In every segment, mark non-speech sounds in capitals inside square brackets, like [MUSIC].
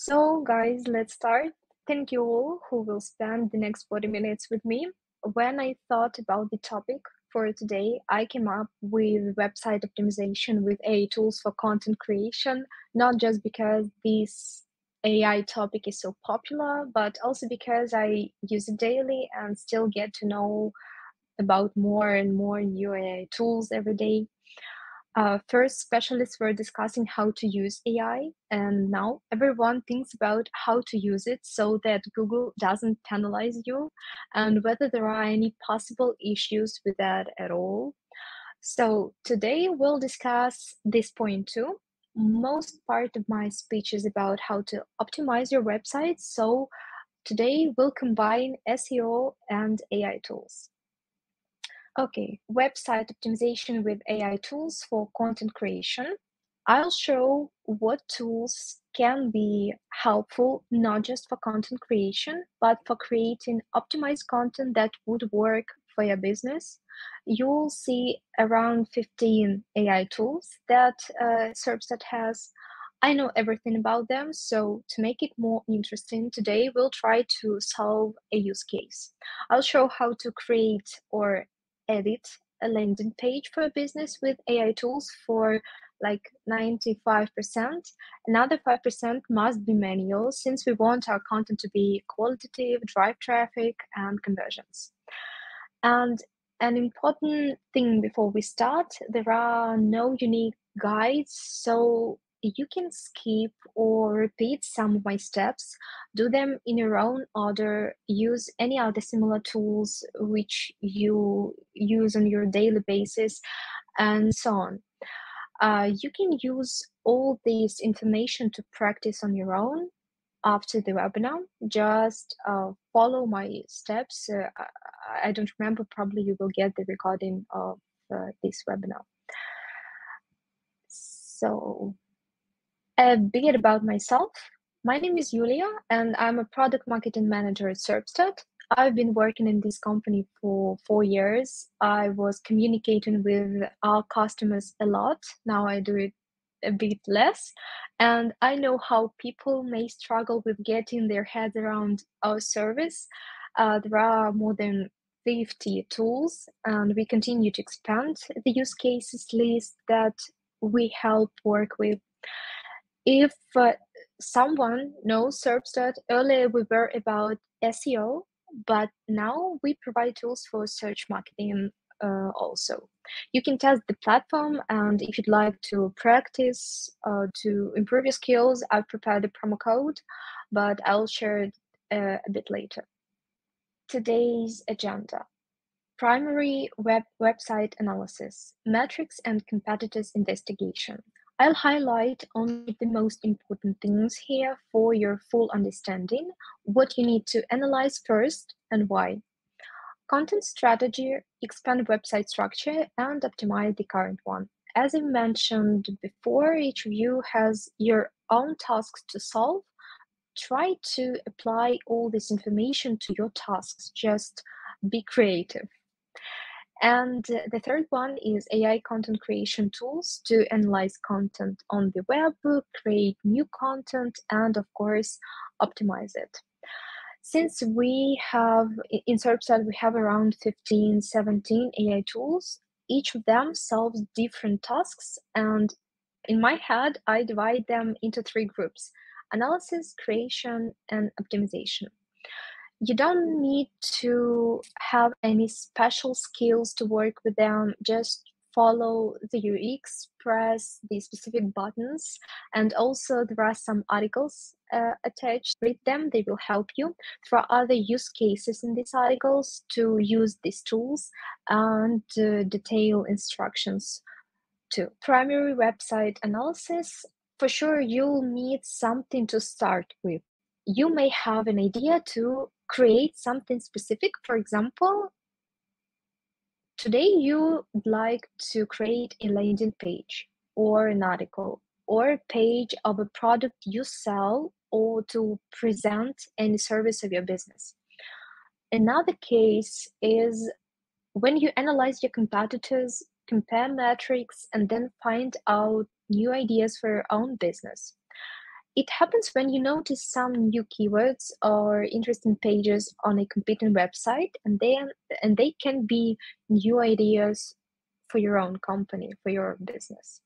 So, guys, let's start. Thank you all who will spend the next 40 minutes with me. When I thought about the topic for today, I came up with website optimization with AI tools for content creation, not just because this AI topic is so popular, but also because I use it daily and still get to know about more and more new AI tools every day. Uh, first, specialists were discussing how to use AI, and now everyone thinks about how to use it so that Google doesn't penalize you and whether there are any possible issues with that at all. So, today we'll discuss this point too. Most part of my speech is about how to optimize your website. So, today we'll combine SEO and AI tools. Okay, website optimization with AI tools for content creation. I'll show what tools can be helpful not just for content creation, but for creating optimized content that would work for your business. You'll see around 15 AI tools that uh, Serpstat has. I know everything about them, so to make it more interesting, today we'll try to solve a use case. I'll show how to create or edit a landing page for a business with AI tools for like 95%. Another 5% must be manual since we want our content to be qualitative, drive traffic, and conversions. And an important thing before we start there are no unique guides, so you can skip or repeat some of my steps, do them in your own order, use any other similar tools which you use on your daily basis, and so on. Uh, you can use all this information to practice on your own after the webinar. Just uh, follow my steps. Uh, I, I don't remember, probably you will get the recording of uh, this webinar. So a bit about myself. My name is Julia, and I'm a product marketing manager at Serpstat. I've been working in this company for four years. I was communicating with our customers a lot. Now I do it a bit less. And I know how people may struggle with getting their heads around our service. Uh, there are more than 50 tools, and we continue to expand the use cases list that we help work with if uh, someone knows Serpstat, earlier we were about SEO, but now we provide tools for search marketing uh, also. You can test the platform, and if you'd like to practice uh, to improve your skills, I've prepared a promo code, but I'll share it uh, a bit later. Today's agenda primary web website analysis, metrics and competitors investigation, I'll highlight only the most important things here for your full understanding, what you need to analyze first and why. Content strategy, expand website structure, and optimize the current one. As I mentioned before, each of you has your own tasks to solve. Try to apply all this information to your tasks. Just be creative. And the third one is AI content creation tools to analyze content on the web, create new content, and of course, optimize it. Since we have in Serpstat, we have around 15, 17 AI tools, each of them solves different tasks. And in my head, I divide them into three groups analysis, creation, and optimization you don't need to have any special skills to work with them. Just follow the ux press the specific buttons and also there are some articles uh, attached. Read them they will help you. Are other use cases in these articles to use these tools and uh, detail instructions to primary website analysis for sure you'll need something to start with. You may have an idea to create something specific. For example, today you would like to create a landing page or an article or a page of a product you sell or to present any service of your business. Another case is when you analyze your competitors, compare metrics, and then find out new ideas for your own business. It happens when you notice some new keywords or interesting pages on a competing website, and then and they can be new ideas for your own company, for your business.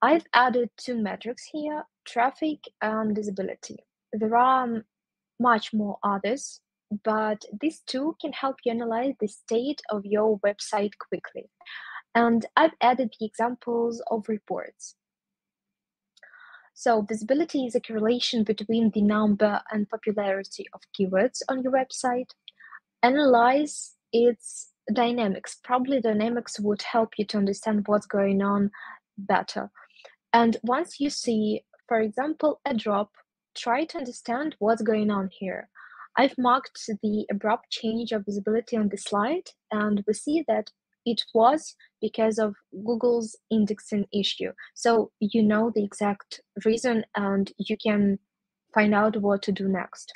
I've added two metrics here, traffic and visibility. There are much more others, but these two can help you analyze the state of your website quickly. And I've added the examples of reports. So visibility is a correlation between the number and popularity of keywords on your website. Analyze its dynamics. Probably dynamics would help you to understand what's going on better. And once you see, for example, a drop, try to understand what's going on here. I've marked the abrupt change of visibility on the slide, and we see that it was because of Google's indexing issue. So you know the exact reason and you can find out what to do next.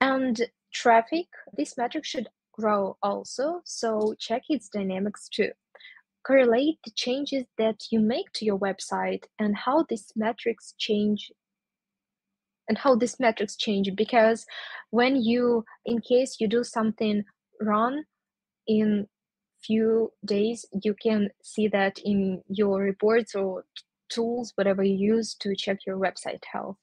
And traffic, this metric should grow also, so check its dynamics too. Correlate the changes that you make to your website and how these metrics change and how these metrics change because when you in case you do something wrong in few days you can see that in your reports or tools whatever you use to check your website health.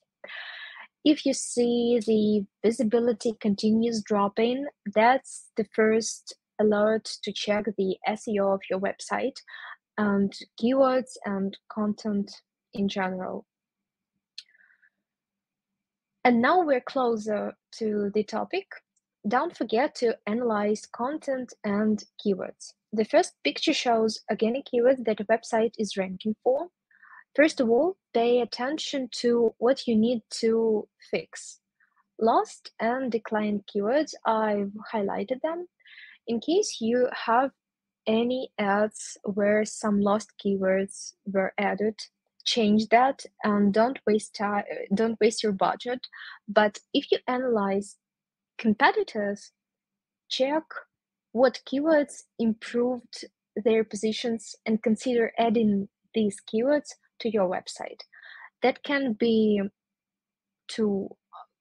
If you see the visibility continues dropping that's the first alert to check the seo of your website and keywords and content in general. And now we're closer to the topic don't forget to analyze content and keywords. The first picture shows organic keywords that a website is ranking for. First of all, pay attention to what you need to fix. Lost and declined keywords, I've highlighted them. In case you have any ads where some lost keywords were added, change that and don't waste time, don't waste your budget. But if you analyze competitors check what keywords improved their positions and consider adding these keywords to your website. That can be to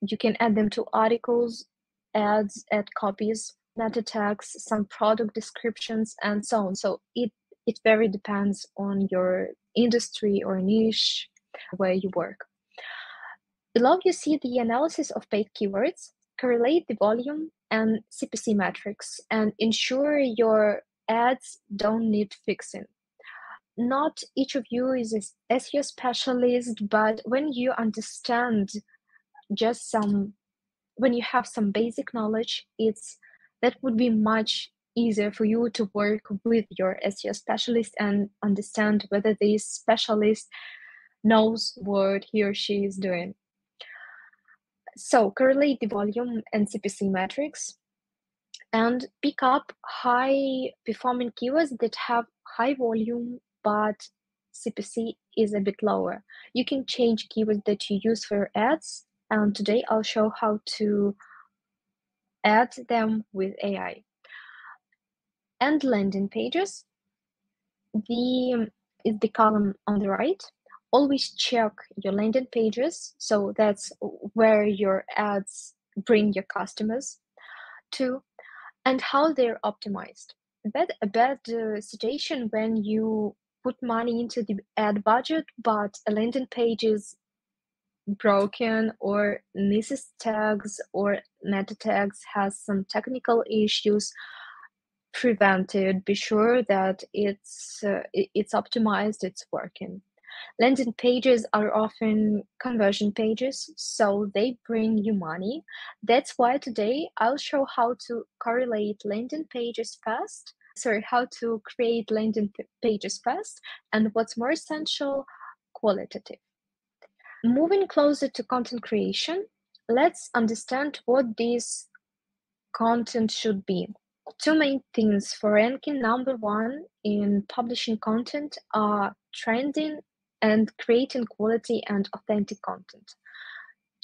you can add them to articles, ads, add copies, meta tags, some product descriptions, and so on. So it it very depends on your industry or niche where you work. Below you see the analysis of paid keywords correlate the volume and CPC metrics and ensure your ads don't need fixing. Not each of you is a SEO specialist, but when you understand just some, when you have some basic knowledge, it's that would be much easier for you to work with your SEO specialist and understand whether this specialist knows what he or she is doing. So correlate the volume and CPC metrics and pick up high performing keywords that have high volume but CPC is a bit lower. You can change keywords that you use for your ads and today I'll show how to add them with AI. And landing pages, the is the column on the right always check your landing pages. So that's where your ads bring your customers to and how they're optimized. Bad, a bad uh, situation when you put money into the ad budget, but a landing page is broken or misses tags or meta tags has some technical issues prevented be sure that it's uh, it's optimized it's working Landing pages are often conversion pages, so they bring you money. That's why today I'll show how to correlate landing pages fast, sorry, how to create landing pages fast, and what's more essential, qualitative. Moving closer to content creation, let's understand what this content should be. Two main things for ranking number one in publishing content are trending and creating quality and authentic content.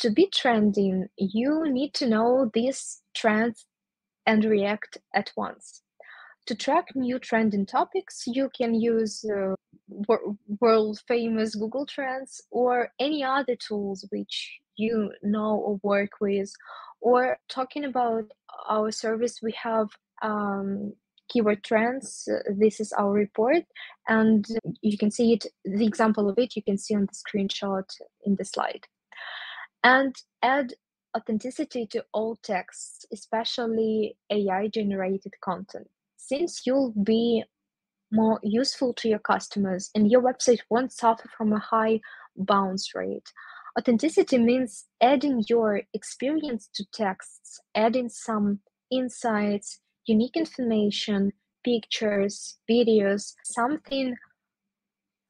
To be trending, you need to know these trends and react at once. To track new trending topics, you can use uh, world famous Google Trends or any other tools which you know or work with, or talking about our service, we have um, keyword trends. Uh, this is our report, and you can see it. The example of it you can see on the screenshot in the slide, and add authenticity to all texts, especially AI generated content. Since you'll be more useful to your customers and your website won't suffer from a high bounce rate. Authenticity means adding your experience to texts, adding some insights, unique information, pictures, videos, something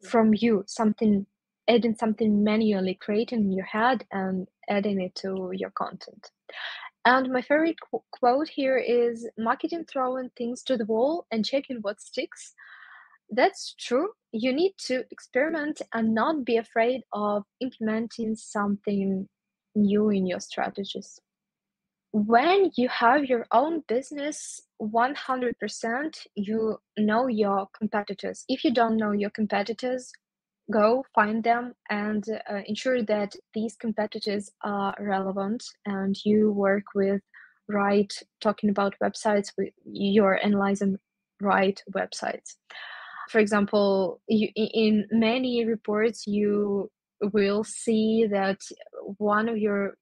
from you, something adding something manually, creating in your head and adding it to your content. And my favorite qu- quote here is marketing throwing things to the wall and checking what sticks. That's true. You need to experiment and not be afraid of implementing something new in your strategies. When you have your own business, 100% you know your competitors. If you don't know your competitors, go find them and uh, ensure that these competitors are relevant and you work with right talking about websites you're analyzing right websites for example you, in many reports you will see that one of your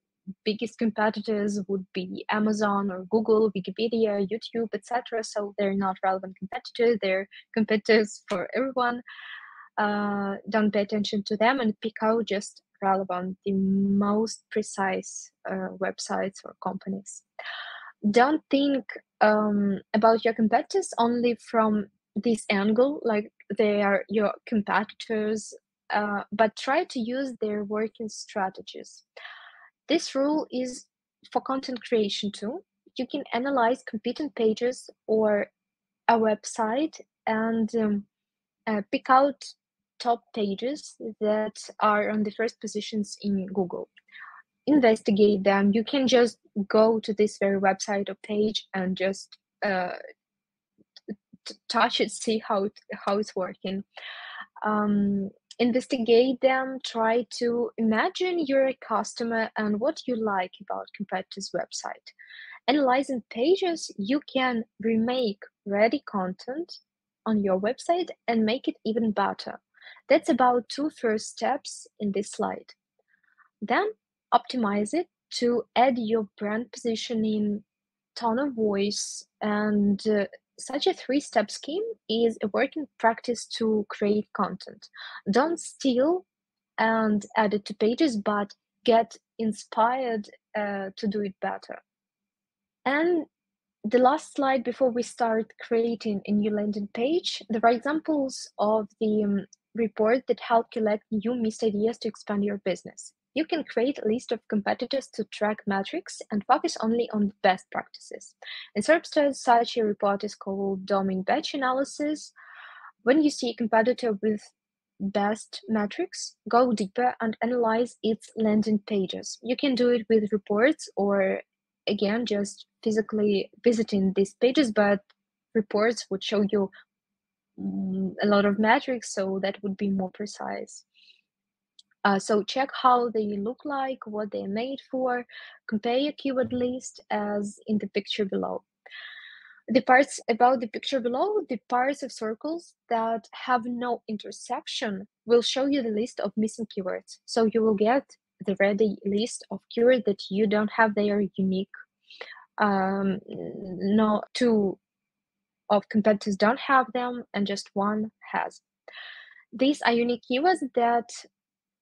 biggest competitors would be amazon or google wikipedia youtube etc so they're not relevant competitors they're competitors for everyone uh, don't pay attention to them and pick out just relevant, the most precise uh, websites or companies. Don't think um, about your competitors only from this angle, like they are your competitors, uh, but try to use their working strategies. This rule is for content creation too. You can analyze competing pages or a website and um, uh, pick out top pages that are on the first positions in Google. Investigate them. You can just go to this very website or page and just uh, touch it, see how it, how it's working. Um, investigate them. Try to imagine you're a customer and what you like about competitors' website. Analyzing pages, you can remake ready content on your website and make it even better. That's about two first steps in this slide. Then optimize it to add your brand positioning, tone of voice, and uh, such a three step scheme is a working practice to create content. Don't steal and add it to pages, but get inspired uh, to do it better. And the last slide before we start creating a new landing page, there are examples of the um, report that help collect new missed ideas to expand your business. You can create a list of competitors to track metrics and focus only on best practices. In Serpstat, such a report is called domain batch analysis. When you see a competitor with best metrics, go deeper and analyze its landing pages. You can do it with reports or again just physically visiting these pages, but reports would show you Mm, a lot of metrics, so that would be more precise. Uh, so check how they look like, what they're made for, compare your keyword list as in the picture below. The parts about the picture below, the parts of circles that have no intersection will show you the list of missing keywords. So you will get the ready list of keywords that you don't have, they are unique. Um, no two of competitors don't have them and just one has. These are unique keywords that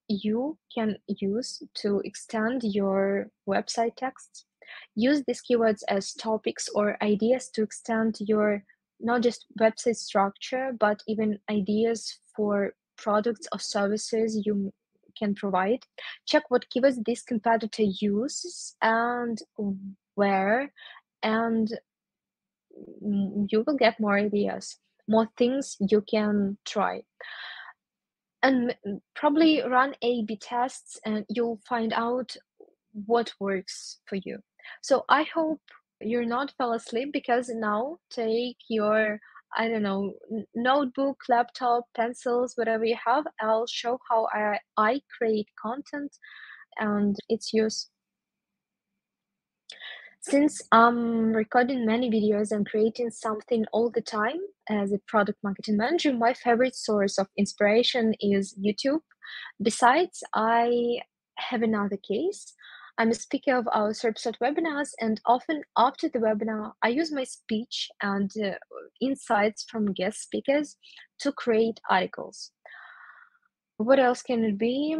you can use to extend your website text. Use these keywords as topics or ideas to extend your not just website structure, but even ideas for products or services you can provide. Check what keywords this competitor uses and where, and you will get more ideas, more things you can try. And probably run A B tests and you'll find out what works for you. So I hope you're not fell asleep because now take your I don't know, notebook, laptop, pencils, whatever you have. I'll show how I, I create content and its use. Since I'm recording many videos and creating something all the time as a product marketing manager, my favorite source of inspiration is YouTube. Besides, I have another case. I'm a speaker of our Serpstat webinars, and often after the webinar, I use my speech and uh, insights from guest speakers to create articles. What else can it be?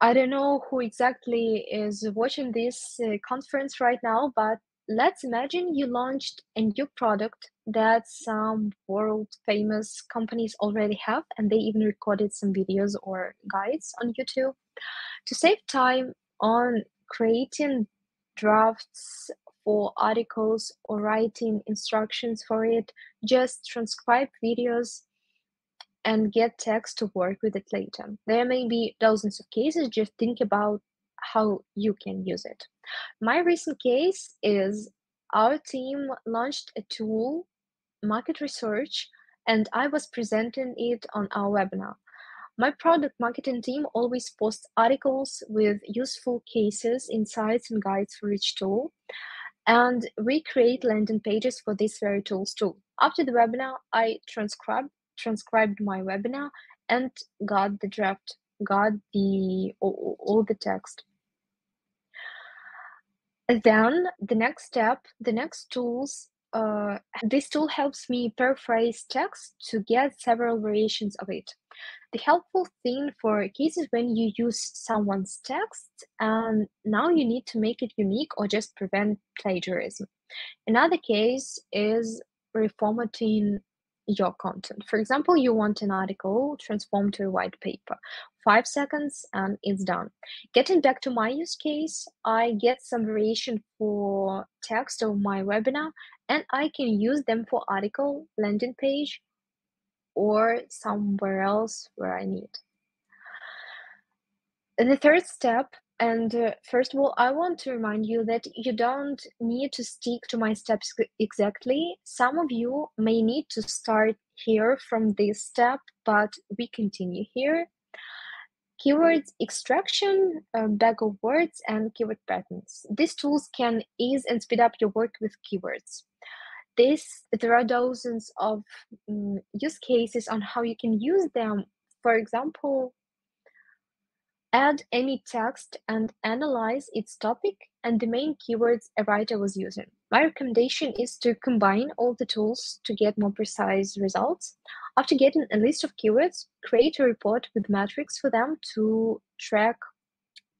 I don't know who exactly is watching this uh, conference right now, but let's imagine you launched a new product that some world famous companies already have, and they even recorded some videos or guides on YouTube. To save time on creating drafts for articles or writing instructions for it, just transcribe videos and get text to work with it later. There may be dozens of cases, just think about how you can use it. My recent case is our team launched a tool, market research, and I was presenting it on our webinar. My product marketing team always posts articles with useful cases, insights, and guides for each tool. And we create landing pages for these very tools too. After the webinar, I transcribed transcribed my webinar and got the draft, got the all, all the text. Then the next step, the next tools, uh, this tool helps me paraphrase text to get several variations of it. The helpful thing for cases when you use someone's text and now you need to make it unique or just prevent plagiarism. Another case is reformatting your content. For example, you want an article transformed to a white paper. Five seconds and it's done. Getting back to my use case, I get some variation for text of my webinar and I can use them for article, landing page, or somewhere else where I need. In the third step and uh, first of all, I want to remind you that you don't need to stick to my steps exactly. Some of you may need to start here from this step, but we continue here. Keywords extraction, uh, bag of words, and keyword patterns. These tools can ease and speed up your work with keywords. This, there are dozens of um, use cases on how you can use them. For example, Add any text and analyze its topic and the main keywords a writer was using. My recommendation is to combine all the tools to get more precise results. After getting a list of keywords, create a report with metrics for them to track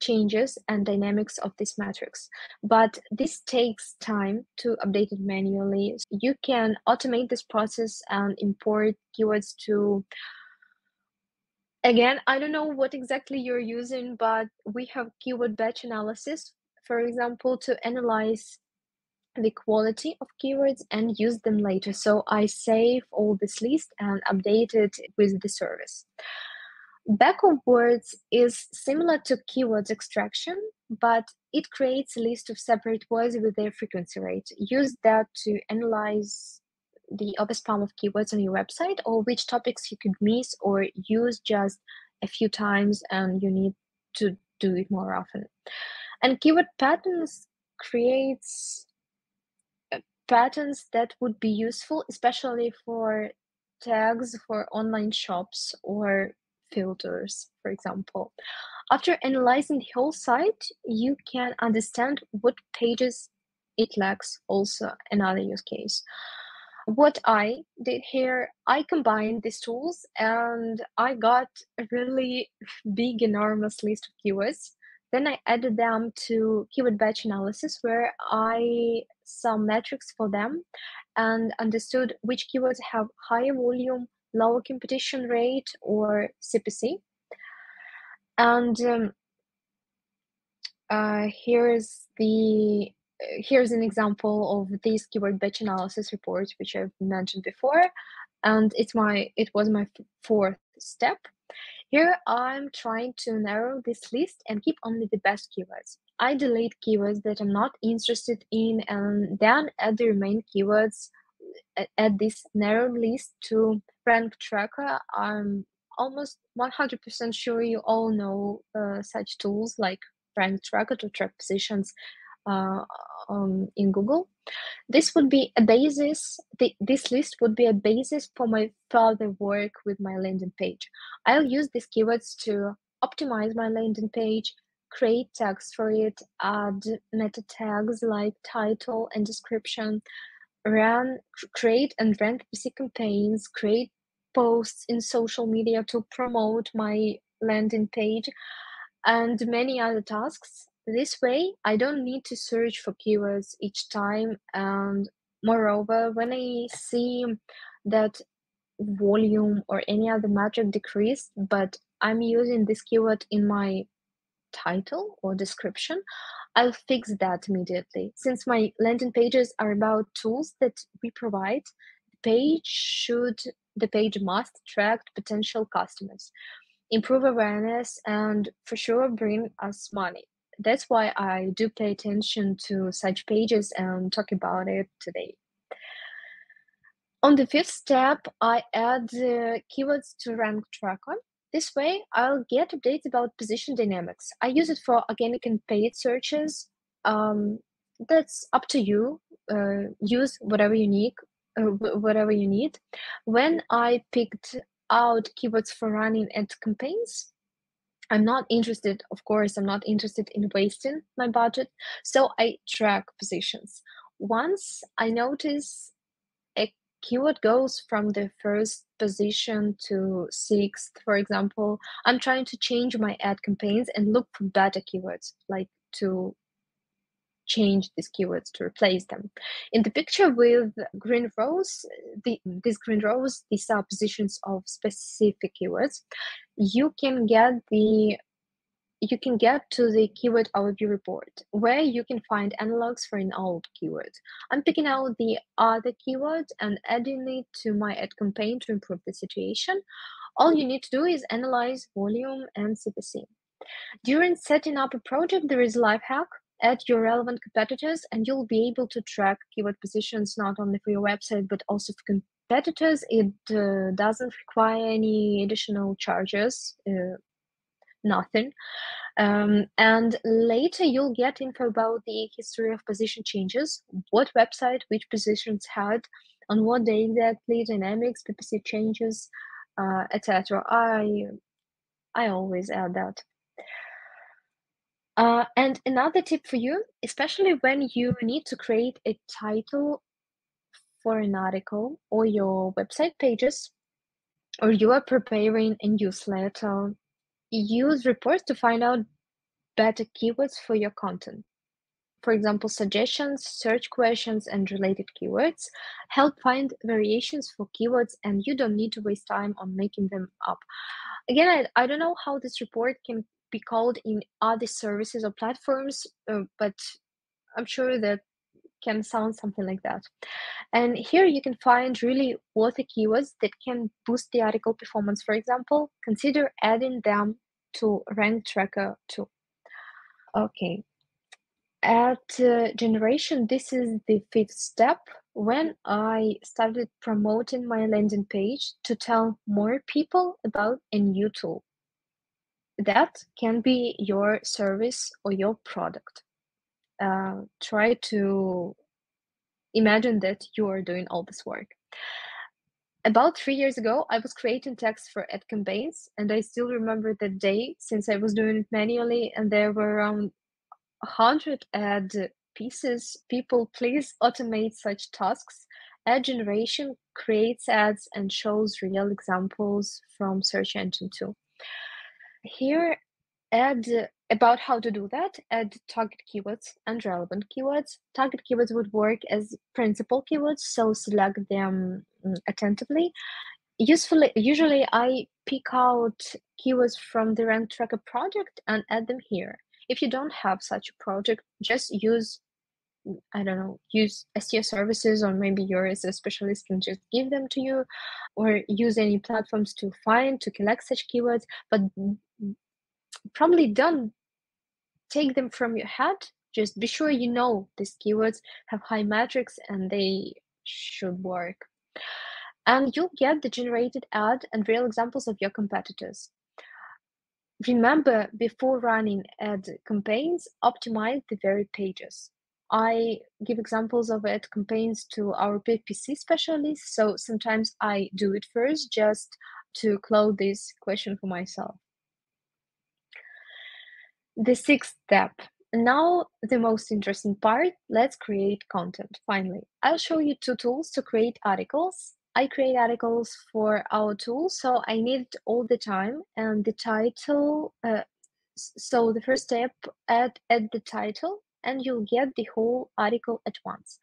changes and dynamics of this metrics. But this takes time to update it manually. You can automate this process and import keywords to Again, I don't know what exactly you're using, but we have keyword batch analysis, for example, to analyze the quality of keywords and use them later. So I save all this list and update it with the service. Bag of words is similar to keywords extraction, but it creates a list of separate words with their frequency rate. Use that to analyze the obvious overspam of keywords on your website or which topics you could miss or use just a few times and you need to do it more often. And keyword patterns creates uh, patterns that would be useful, especially for tags for online shops or filters, for example. After analyzing the whole site, you can understand what pages it lacks, also another use case what I did here, I combined these tools and I got a really [LAUGHS] big, enormous list of keywords. Then I added them to keyword batch analysis where I some metrics for them and understood which keywords have higher volume, lower competition rate, or CPC. And um, uh, here's the here's an example of this keyword batch analysis report, which I've mentioned before, and it's my it was my fourth step. Here I'm trying to narrow this list and keep only the best keywords. I delete keywords that I'm not interested in and then add the remaining keywords add this narrow list to rank tracker. I'm almost 100% sure you all know uh, such tools like rank tracker to track positions um, in Google. This would be a basis, the, this list would be a basis for my further work with my landing page. I'll use these keywords to optimize my landing page, create tags for it, add meta tags like title and description, run, create and run PPC campaigns, create posts in social media to promote my landing page, and many other tasks. This way, I don't need to search for keywords each time. And moreover, when I see that volume or any other metric decreased, but I'm using this keyword in my title or description, I'll fix that immediately. Since my landing pages are about tools that we provide, the page should the page must attract potential customers, improve awareness, and for sure bring us money. That's why I do pay attention to such pages and talk about it today. On the fifth step, I add keywords to rank tracker. This way, I'll get updates about position dynamics. I use it for organic and paid searches. Um, that's up to you. Uh, use whatever you need. Uh, whatever you need. When I picked out keywords for running ad campaigns, I'm not interested, of course, I'm not interested in wasting my budget. So I track positions. Once I notice a keyword goes from the first position to sixth, for example, I'm trying to change my ad campaigns and look for better keywords, like to change these keywords to replace them. In the picture with green rows, the, these green rows, these are positions of specific keywords. You can get the you can get to the keyword overview report where you can find analogs for an old keyword. I'm picking out the other keyword and adding it to my ad campaign to improve the situation. All you need to do is analyze volume and CPC. During setting up a project, there is a life hack. Add your relevant competitors, and you'll be able to track keyword positions not only for your website but also for competitors. It uh, doesn't require any additional charges. Uh, nothing. Um, and later you'll get info about the history of position changes, what website, which positions had, on what day exactly, dynamics, PPC changes, uh, etc. I I always add that. Uh, and another tip for you, especially when you need to create a title for an article or your website pages, or you are preparing a newsletter Use reports to find out better keywords for your content. For example, suggestions, search questions, and related keywords help find variations for keywords, and you don't need to waste time on making them up. Again, I, I don't know how this report can be called in other services or platforms, uh, but I'm sure that can sound something like that. And here you can find really worthy keywords that can boost the article performance. For example, consider adding them to rank tracker too. Okay. Ad uh, generation, this is the fifth step when I started promoting my landing page to tell more people about a new tool. That can be your service or your product uh, try to imagine that you are doing all this work. About three years ago, I was creating text for ad campaigns, and I still remember that day since I was doing it manually, and there were around 100 ad pieces. People, please automate such tasks. Ad generation creates ads and shows real examples from search engine too. Here, add about how to do that, add target keywords and relevant keywords. Target keywords would work as principal keywords, so select them mm, attentively. Usefully, usually I pick out keywords from the rank tracker project and add them here. If you don't have such a project, just use I don't know, use SEO services, or maybe your SEO specialist can just give them to you, or use any platforms to find to collect such keywords. But probably don't take them from your head. Just be sure you know these keywords have high metrics and they should work. And you'll get the generated ad and real examples of your competitors. Remember, before running ad campaigns, optimize the very pages. I give examples of ad campaigns to our PPC specialists, so sometimes I do it first just to close this question for myself. The sixth step. Now, the most interesting part let's create content. Finally, I'll show you two tools to create articles. I create articles for our tool, so I need it all the time. And the title, uh, so the first step, add, add the title, and you'll get the whole article at once.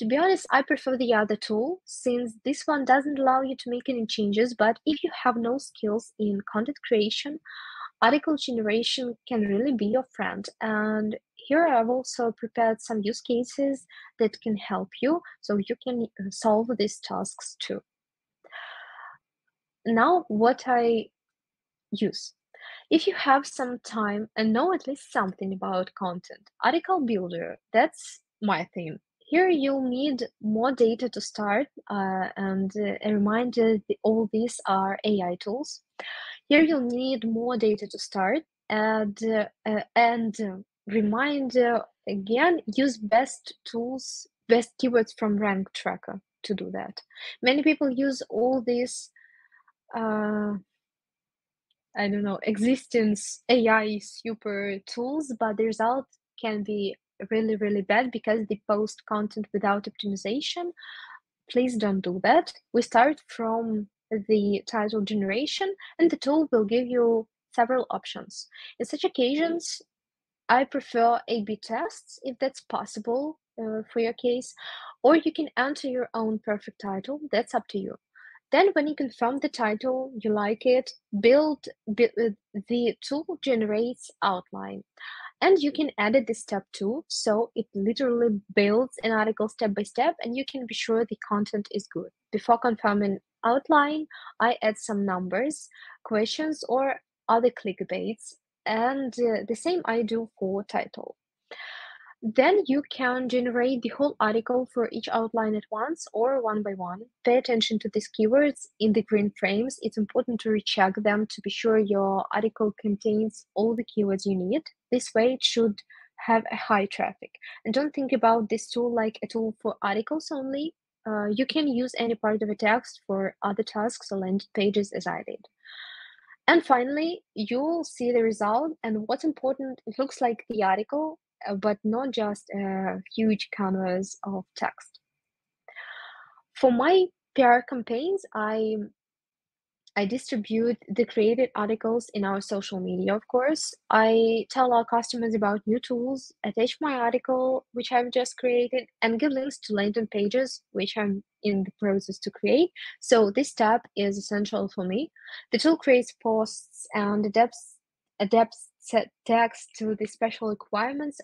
To be honest, I prefer the other tool since this one doesn't allow you to make any changes. But if you have no skills in content creation, article generation can really be your friend. And here I've also prepared some use cases that can help you so you can uh, solve these tasks too. Now, what I use. If you have some time and know at least something about content, article builder, that's my theme. Here you'll need more data to start, uh, and uh, a reminder all these are AI tools. Here you'll need more data to start, and uh, and remind again use best tools, best keywords from Rank Tracker to do that. Many people use all these. Uh, I don't know, existence AI super tools, but the result can be really, really bad because they post content without optimization. Please don't do that. We start from the title generation, and the tool will give you several options. In such occasions, I prefer A B tests if that's possible uh, for your case, or you can enter your own perfect title. That's up to you. Then, when you confirm the title, you like it, build, build uh, the tool generates outline and you can edit this step too so it literally builds an article step by step and you can be sure the content is good before confirming outline i add some numbers questions or other clickbaits and uh, the same i do for title then you can generate the whole article for each outline at once or one by one. Pay attention to these keywords in the green frames. It's important to recheck them to be sure your article contains all the keywords you need. This way, it should have a high traffic. And don't think about this tool like a tool for articles only. Uh, you can use any part of a text for other tasks or landing pages as I did. And finally, you'll see the result. And what's important, it looks like the article uh, but not just a huge canvas of text. For my PR campaigns, I I distribute the created articles in our social media, of course. I tell our customers about new tools, attach my article, which I've just created, and give links to landing pages, which I'm in the process to create. So this step is essential for me. The tool creates posts and adapts adapts text to the special requirements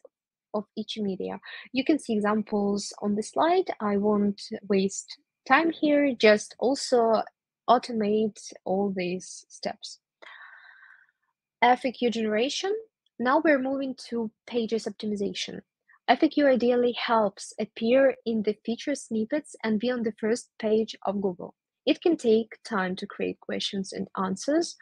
of each media. You can see examples on the slide. I won't waste time here, just also automate all these steps. FAQ generation. Now we're moving to pages optimization. FAQ ideally helps appear in the feature snippets and be on the first page of Google. It can take time to create questions and answers,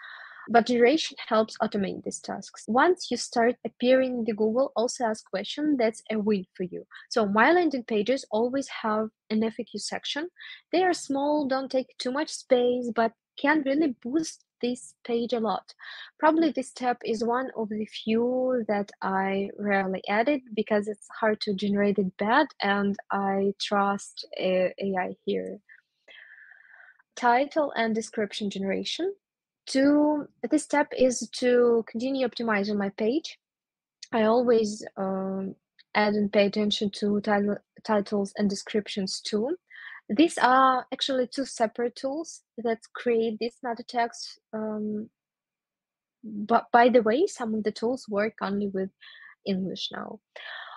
but generation helps automate these tasks. Once you start appearing in the Google also ask question, that's a win for you. So my landing pages always have an FAQ section. They are small, don't take too much space, but can really boost this page a lot. Probably this step is one of the few that I rarely edit because it's hard to generate it bad and I trust AI here. Title and description generation to this step is to continue optimizing my page. I always um, add and pay attention to title, titles and descriptions too. These are actually two separate tools that create this meta text. Um, but by the way, some of the tools work only with English now.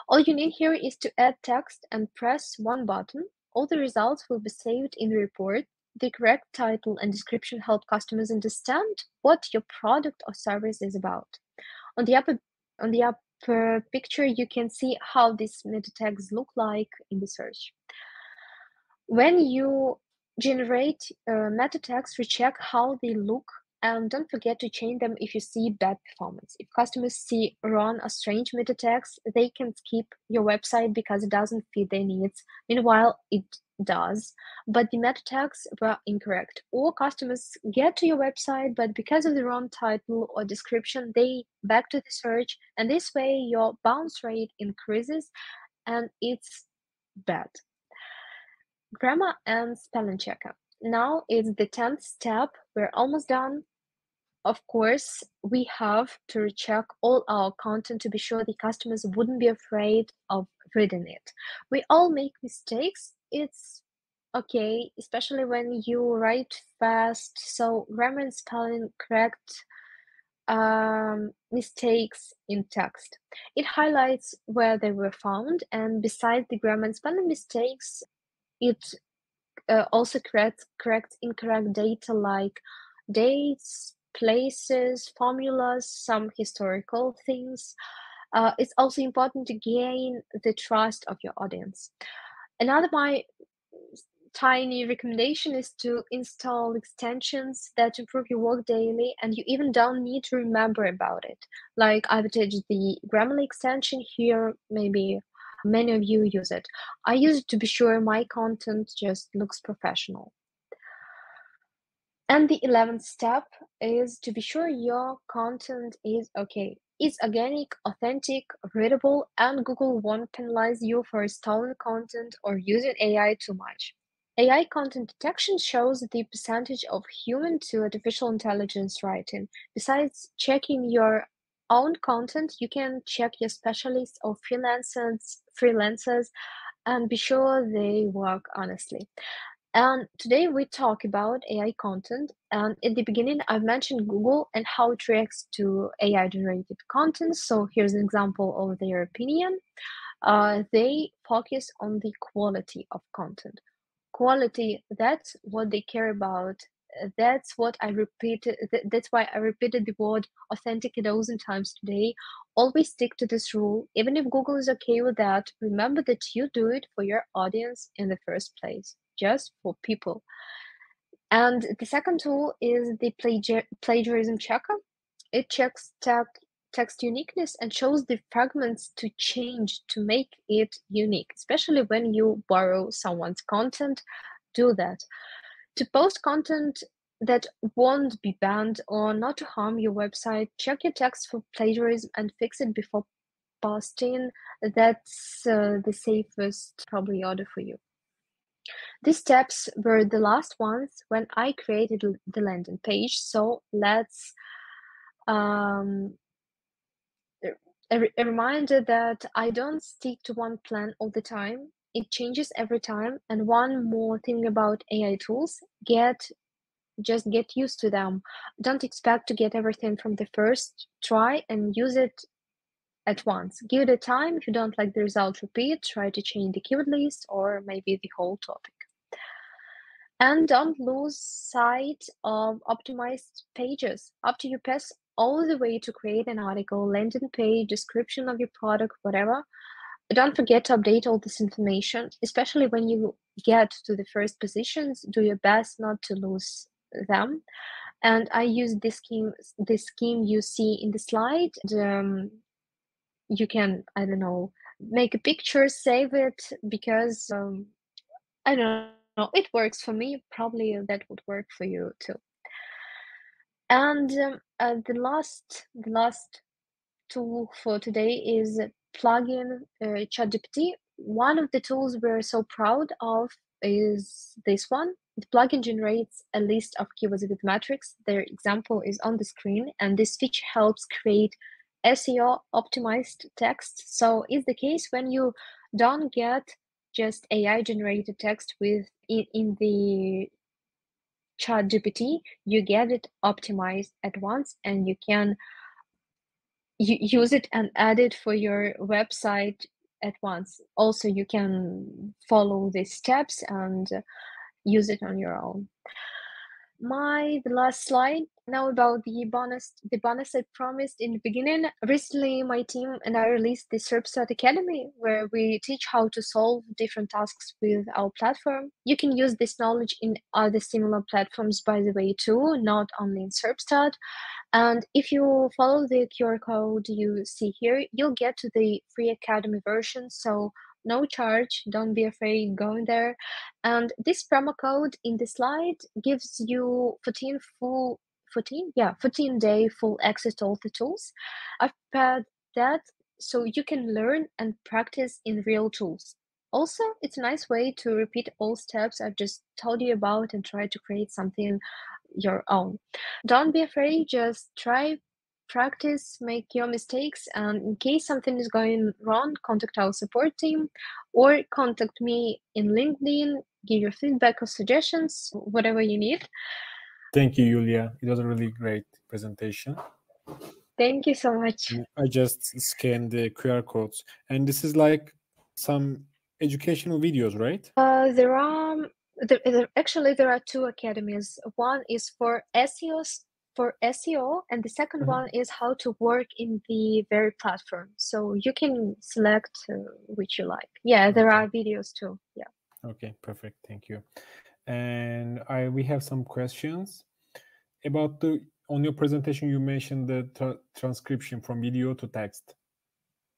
All you need here is to add text and press one button. All the results will be saved in the report the correct title and description help customers understand what your product or service is about. On the upper on the upper picture, you can see how these meta tags look like in the search. when you generate uh, meta text, recheck how they look and don't forget to change them if you see bad performance. If customers see wrong or strange meta tags, they can skip your website because it doesn't fit their needs. Meanwhile, it does, but the meta tags were incorrect. Or customers get to your website, but because of the wrong title or description, they back to the search, and this way your bounce rate increases and it's bad. Grammar and spelling checker. Now is the 10th step. We're almost done. Of course, we have to recheck all our content to be sure the customers wouldn't be afraid of reading it. We all make mistakes it's okay, especially when you write fast. So grammar and spelling correct um, mistakes in text. It highlights where they were found, and besides the grammar and spelling mistakes, it uh, also corrects corrects incorrect data like dates, places, formulas, some historical things. Uh, it's also important to gain the trust of your audience. Another my tiny recommendation is to install extensions that improve your work daily and you even don't need to remember about it. Like I've attached the Grammarly extension here, maybe many of you use it. I use it to be sure my content just looks professional. And the 11th step is to be sure your content is okay. It's organic, authentic, readable, and Google won't penalize you for stolen content or using AI too much. AI content detection shows the percentage of human to artificial intelligence writing. Besides checking your own content, you can check your specialists or freelancers freelancers and be sure they work honestly. And today we talk about AI content. And in the beginning, I've mentioned Google and how it reacts to AI generated content. So here's an example of their opinion. Uh, they focus on the quality of content. Quality, that's what they care about. That's what I repeated. That's why I repeated the word authentic a dozen times today. Always stick to this rule. Even if Google is okay with that, remember that you do it for your audience in the first place just for people. And the second tool is the plagiar- plagiarism checker. It checks te- text uniqueness and shows the fragments to change to make it unique, especially when you borrow someone's content. Do that. To post content that won't be banned or not to harm your website, check your text for plagiarism and fix it before posting. That's uh, the safest probably order for you. These steps were the last ones when I created the landing page. So let's um, a, a reminder that I don't stick to one plan all the time. It changes every time. And one more thing about AI tools, get just get used to them. Don't expect to get everything from the first try and use it at once. Give it a time. If you don't like the result, repeat. Try to change the keyword list or maybe the whole topic. And don't lose sight of optimized pages. After you pass all the way to create an article, landing page, description of your product, whatever, don't forget to update all this information, especially when you get to the first positions. Do your best not to lose them. And I use this scheme, this scheme you see in the slide. Um, you can, I don't know, make a picture, save it, because um, I don't know, it works for me. Probably that would work for you too. And um, uh, the last, the last tool for today is plugin uh, ChatGPT. One of the tools we're so proud of is this one. The plugin generates a list of keywords with metrics. Their example is on the screen, and this feature helps create SEO optimized text. So it's the case when you don't get just AI generated text with in, in the chat GPT, you get it optimized at once and you can use it and add it for your website at once. Also, you can follow the steps and use it on your own. My last slide now about the bonus the bonus I promised in the beginning. Recently my team and I released the Serpstat Academy where we teach how to solve different tasks with our platform. You can use this knowledge in other similar platforms by the way too, not only in Serpstat. And if you follow the QR code you see here, you'll get to the free academy version. So no charge. Don't be afraid going there. And this promo code in the slide gives you 14 full 14 yeah 14 day full access to all the tools i've prepared that so you can learn and practice in real tools also it's a nice way to repeat all steps i've just told you about and try to create something your own don't be afraid just try practice, make your mistakes, and in case something is going wrong, contact our support team or contact me in LinkedIn, give your feedback or suggestions, whatever you need. Thank you, Julia. It was a really great presentation. Thank you so much. I just scanned the QR codes, and this is like some educational videos, right? Uh, there are there, there, actually there are two academies. One is for SEOs for SEO, and the 2nd mm-hmm. one is how to work in the very platform. So you can select uh, which you like. Yeah, there are videos too. Yeah. Okay, perfect. Thank you. And I we have some questions about the on your presentation. You mentioned the tra- transcription from video to text.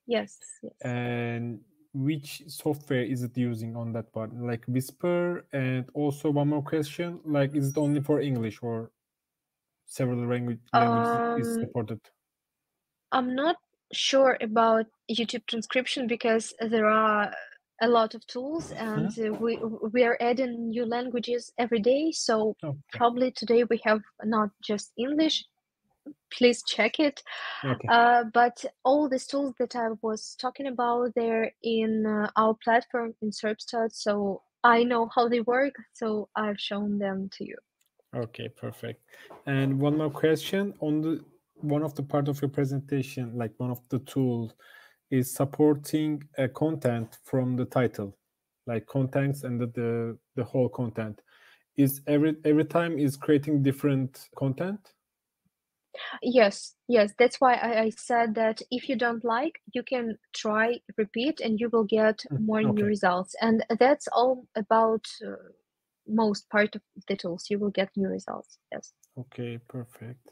Yes, yes. And which software is it using on that part? Like Whisper, and also one more question: like, is it only for English or several language, languages um, is supported? I'm not sure about YouTube transcription because there are a lot of tools and uh, we we are adding new languages every day. So okay. probably today we have not just english. Please check it. Okay. uh, but all these tools that i was talking about they're in uh, our platform in serpstat so i know how they work. So i've shown them to you Okay, perfect. And one more question on the one of the part of your presentation, like one of the tools, is supporting a content from the title, like contents and the, the the whole content. Is every every time is creating different content? Yes, yes. That's why I, I said that if you don't like, you can try repeat, and you will get mm, more okay. new results. And that's all about. Uh, most part of the tools you will get new results yes. Okay perfect.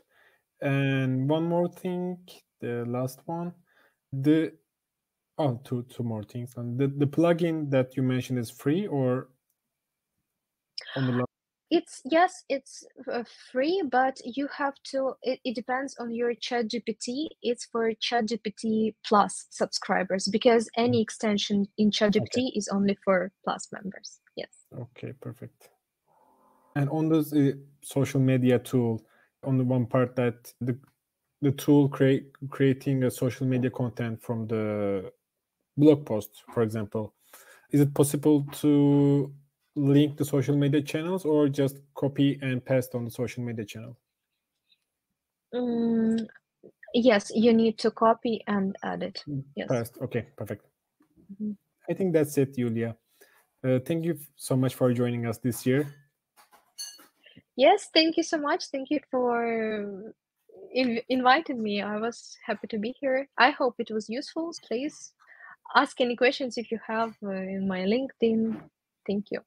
And one more thing the last one the oh two two more things the the plugin that you mentioned is free or on the it's yes it's uh, free but you have to it, it depends on your chat gpt it's for chat gpt plus subscribers because any extension in chat gpt okay. is only for plus members okay perfect. And on the uh, social media tool on the one part that the the tool create creating a social media content from the blog post for example is it possible to link the social media channels or just copy and paste on the social media channel? Um, yes you need to copy and add it. Mm, yes. Paste. okay perfect. Mm-hmm. i think that's it julia uh, thank you so much for joining us this year yes thank you so much thank you for in- inviting me i was happy to be here i hope it was useful please ask any questions if you have uh, in my linkedin thank you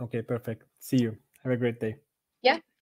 Okay, perfect. See you. Have a great day. Yeah.